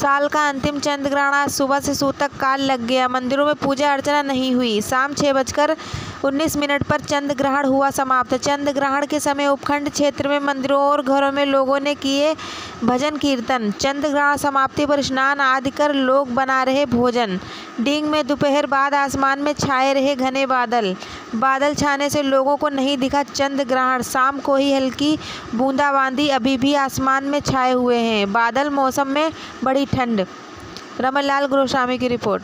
साल का अंतिम चंद्र ग्रहण आज सुबह से सूतक काल लग गया। मंदिरों में पूजा अर्चना नहीं हुई। शाम छः बजकर उन्नीस मिनट पर चंद्र ग्रहण हुआ समाप्त। चंद्र ग्रहण के समय उपखंड क्षेत्र में मंदिरों और घरों में लोगों ने किए भजन कीर्तन। चंद्र ग्रहण समाप्ति पर स्नान आदि कर लोग बना रहे भोजन। डींग में दोपहर बाद आसमान में छाए रहे घने बादल। बादल छाने से लोगों को नहीं दिखा चंद ग्रहण। शाम को ही हल्की बूंदाबांदी अभी भी आसमान में छाए हुए हैं। बादल मौसम में बड़ी ठंड। रमनलाल गोस्वामी की रिपोर्ट।